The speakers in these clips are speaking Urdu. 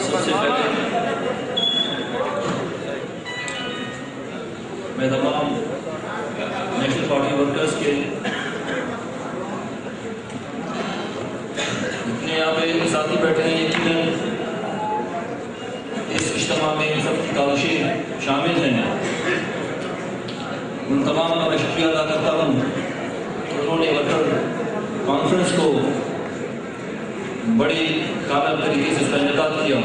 سب سے پہلے میں تمام نیشنل پارٹی ورکرز کے جتنے یہاں پہ ساتھی بیٹھے ہیں، یقیناً اس اجتماع میں سب کی کاوشیں شامل ہیں۔ ان تمام کا میں شکریہ ادا کرتا ہوں۔ انہوں نے ورکر کانفرنس کو بڑی کامیاب طریقے سے اس کا انعقاد کیا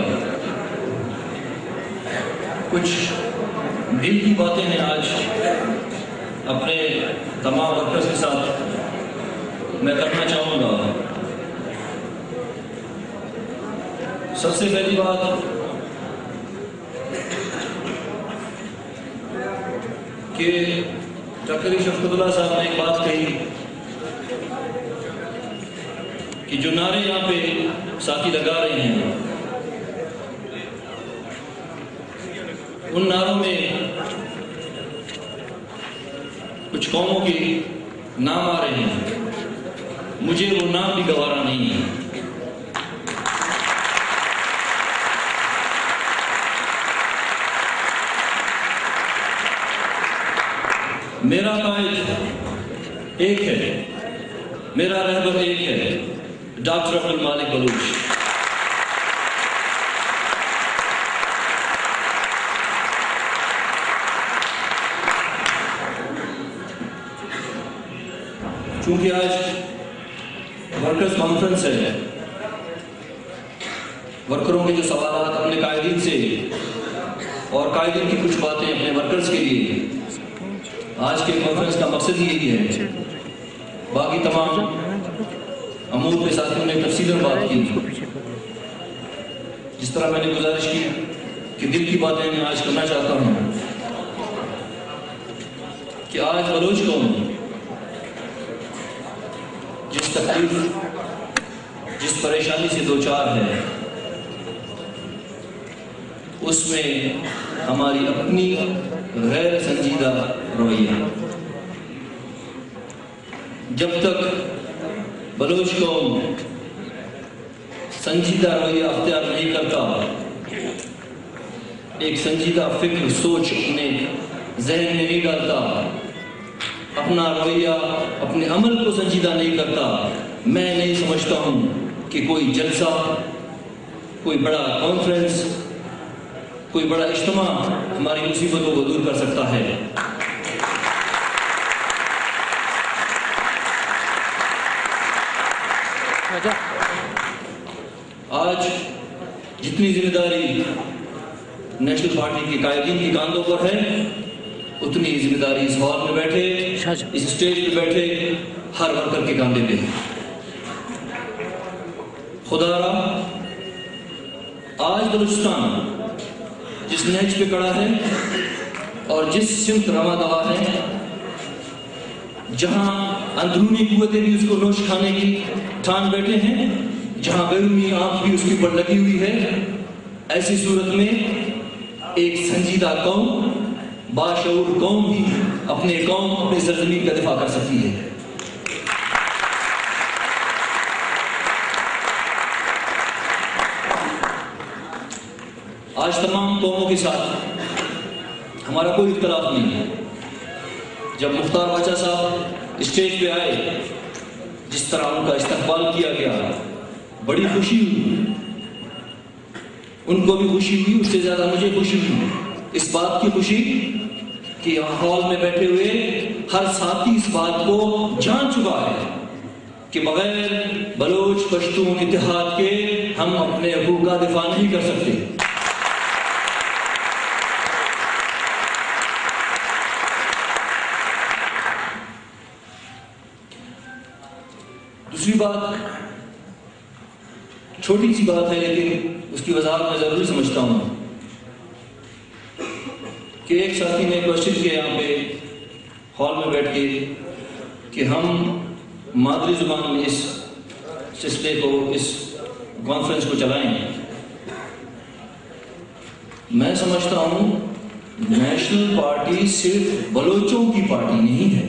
کچھ دل کی باتیں ہیں آج اپنے تمام ورکرز کے ساتھ میں کرنا چاہوں گا۔ سب سے پہلی بات، کہ ڈاکٹر شفقت اللہ صاحب نے ایک بات کہی۔ کہ جو نعرے یہاں پہ ساتھی لگا رہے ہیں، ان نعروں میں کچھ قوموں کے نام آ رہے ہیں۔ مجھے وہ نام بھی گوارا نہیں ہے۔ میرا قائد ایک ہے، میرا رہبر ایک ہے۔ ڈاکٹر عبد المالک بلوچ۔ چونکہ آج ورکرز کانفرنس ہے، ورکروں کے جو سوالات اپنے قائدین سے اور قائدین کی کچھ باتیں اپنے ورکرز کے لیے، آج کے کانفرنس کا مقصد یہی ہے۔ باقی تمام امور کے ساتھ نے تفصیل بات کی جس طرح میں نے گزارش کی کہ دل کی باتیں میں آج کرنا چاہتا ہوں کہ آج بلوچ قوم جس تکلیف جس پریشانی سے دو چار ہے اس میں ہماری اپنی غیر سنجیدہ رویہ جب تک بلوچ قوم سنجیدہ رویہ اختیار نہیں کرتا ایک سنجیدہ فکر سوچ اپنے ذہن میں نہیں ڈالتا اپنا رویہ اپنے عمل کو سنجیدہ نہیں کرتا میں نہیں سمجھتا ہوں کہ کوئی جلسہ کوئی بڑا کانفرنس کوئی بڑا اجتماع ہماری مصیبتوں کو دور کر سکتا ہے۔ آج جتنی ذمہ داری نیشنل پارٹی کے قائدین کی کاندھوں پر ہے اتنی ذمہ داری اس ہال میں بیٹھے اس اسٹیج پہ بیٹھے ہر ورکر کے کاندھے پہ۔ خدا را آج بلوچستان جس نیچ پہ کڑا ہے اور جس سمت روا دوا ہے جہاں اندرونی قوتیں بھی اس کو نوش کھانے کی ٹھان بیٹھے ہیں، جہاں بیرونی آنکھ بھی اس کے اوپر لگی ہوئی ہے۔ ایسی صورت میں ایک سنجیدہ قوم، باشعور قوم بھی اپنے قوم اپنے سرزمین کا دفاع کر سکتی ہے۔ آج تمام قوموں کے ساتھ ہمارا کوئی اختلاف نہیں ہے۔ جب مختار بچہ صاحب اسٹیج پہ آئے، جس طرح ان کا استقبال کیا گیا، بڑی خوشی ہوئی۔ ان کو بھی خوشی ہوئی، اس سے زیادہ مجھے خوشی ہوئی۔ اس بات کی خوشی کہ یہاں ہال میں بیٹھے ہوئے ہر ساتھی اس بات کو جان چکا ہے کہ بغیر بلوچ پشتون اتحاد کے ہم اپنے حقوق کا دفاع نہیں کر سکتے۔ دوسری بات چھوٹی سی بات ہے لیکن اس کی وضاحت میں ضروری سمجھتا ہوں کہ ایک ساتھی نے کوشچن کیا یہاں پہ ہال میں بیٹھ کے کہ ہم مادری زبان میں اس سلسلے کو، اس کانفرنس کو چلائیں۔ میں سمجھتا ہوں نیشنل پارٹی صرف بلوچوں کی پارٹی نہیں ہے۔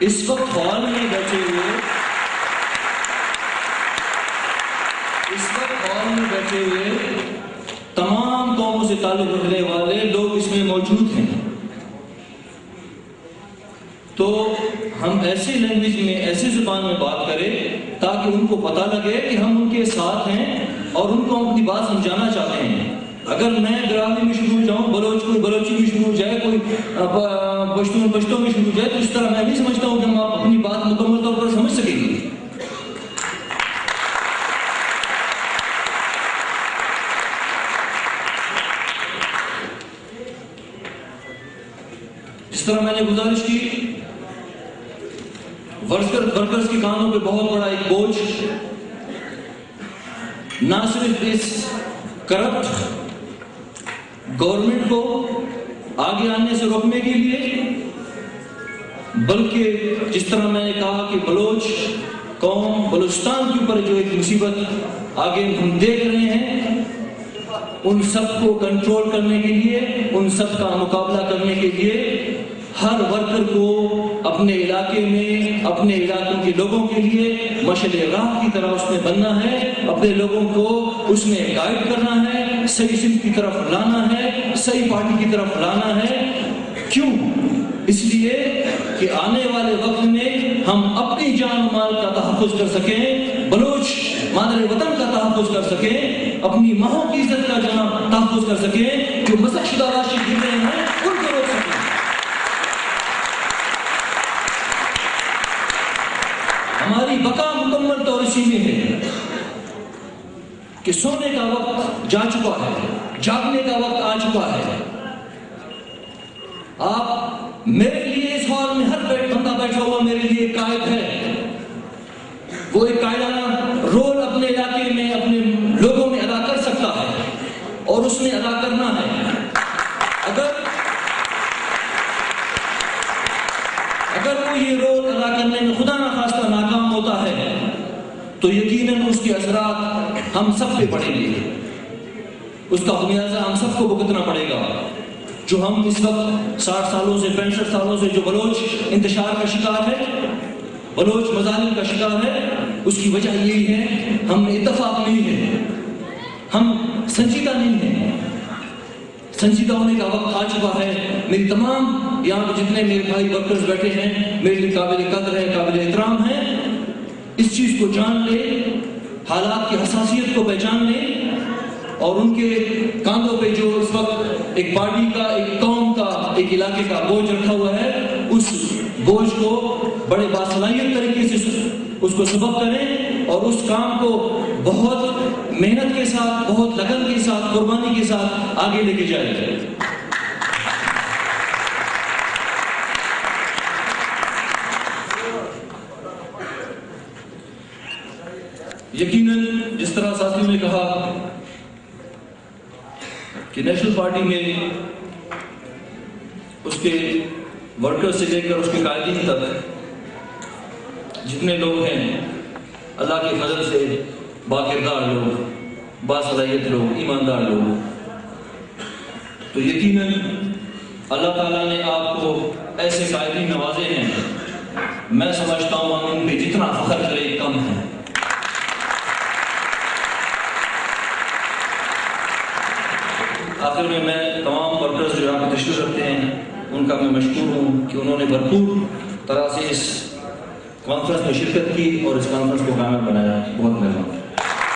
اس وقت ہال میں بیٹھے ہوئے اس وقت ہوئے تمام قوموں سے تعلق رکھنے والے لوگ اس میں موجود ہیں۔ تو ہم ایسی لینگویج میں، ایسی زبان میں بات کریں تاکہ ان کو پتہ لگے کہ ہم ان کے ساتھ ہیں اور ان کو ہم اپنی بات سمجھانا چاہتے ہیں۔ اگر میں گرامی میں شروع ہو جاؤں بلوچ کوئی بلوچی میں شروع ہو جائے، کوئی پشتوں میں شروع جائے، تو اس طرح میں بھی سمجھتا ہوں کہ ہم آپ اپنی جس طرح میں نے گزارش کی۔ ورکرز کے کانوں پہ بہت بڑا ایک بوجھ۔ نہ صرف اس کرپٹ گورنمنٹ کو آگے آنے سے روکنے کے لیے، بلکہ جس طرح میں نے کہا کہ بلوچ قوم بلوچستان کے اوپر جو ایک مصیبت آگے ہم دیکھ رہے ہیں، ان سب کو کنٹرول کرنے کے لیے، ان سب کا مقابلہ کرنے کے لیے ہر ورکر کو اپنے علاقے میں، اپنے علاقوں کے لوگوں کے لیے مشل راہ کی طرح اس میں بننا ہے، اپنے لوگوں کو اس میں گائیڈ کرنا ہے، صحیح سم کی طرف لانا ہے، صحیح پارٹی کی طرف لانا ہے۔ کیوں؟ اس لیے کہ آنے والے وقت میں ہم اپنی جان مال کا تحفظ کر سکیں، بلوچ مادر وطن کا تحفظ کر سکیں، اپنی ماہوں کی عزت کا جہاں تحفظ کر سکیں، جو مسک شدہ راشی گر رہے ہیں ان کو روک سکیں ہماری بقا مکمل طور اسی میں ہے کہ سونے کا وقت جا چکا ہے، جاگنے کا وقت آ چکا ہے۔ آپ میرے لیے اس ہال میں ہر بندہ بیٹھا ہوا میرے لیے قائد ہے وہ ایک قائدانہ رول اپنے علاقے میں اپنے لوگوں میں ادا کر سکتا ہے اور اس میں ادا کرنا ہے اگر اگر وہ یہ رول ادا کرنے میں خدا نخواستہ ناکام ہوتا ہے تو یقیناً اس کے اثرات ہم سب پہ پڑیں گے۔ اس کا خمیازہ ہم سب کو بھگتنا پڑے گا۔ جو ہم اس وقت ساٹھ سالوں سے پینسٹھ سالوں سے جو بلوچ انتشار کا شکار ہے، بلوچ مظالم کا شکار ہے، اس کی وجہ یہی ہے، ہم اتفاق نہیں ہے ہم سنجیدہ نہیں ہیں۔ سنجیدہ ہونے کا وقت آ چکا ہے۔ میری تمام یہاں پہ جتنے میرے بھائی ورکرز بیٹھے ہیں، میرے لیے قابل قدر ہے، قابل احترام ہے، اس چیز کو جان لے۔ حالات کی حساسیت کو پہچان لے اور ان کے کاندھوں پہ جو اس وقت ایک پارٹی کا، ایک قوم کا، ایک علاقے کا بوجھ رکھا ہوا ہے، اس بوجھ کو بڑے باصلاحیت طریقے سے اس کو سبب کریں اور اس کام کو بہت محنت کے ساتھ، بہت لگن کے ساتھ، قربانی کے ساتھ آگے لے کے جائے یقیناً جس طرح ساتھیوں نے کہا کہ نیشنل پارٹی میں اس کے ورکر سے لے کر اس کے قائدین تک جتنے لوگ ہیں، اللہ کے فضل سے باقردار لوگ، باصلاحیت لوگ، ایماندار لوگ۔ تو یقیناً اللہ تعالیٰ نے آپ کو ایسے قائدین نوازے ہیں۔ میں سمجھتا ہوں ان پہ جتنا فخر کرے، کم ہے۔ آخر میں میں تمام ورکرز جو یہاں پہ تشریف رکھتے ہیں، ان کا میں مشکور ہوں کہ انہوں نے بھرپور طرح سے اس کانفرنس میں شرکت کی اور اس کانفرنس کو کامیاب بنایا۔ بہت مہربان۔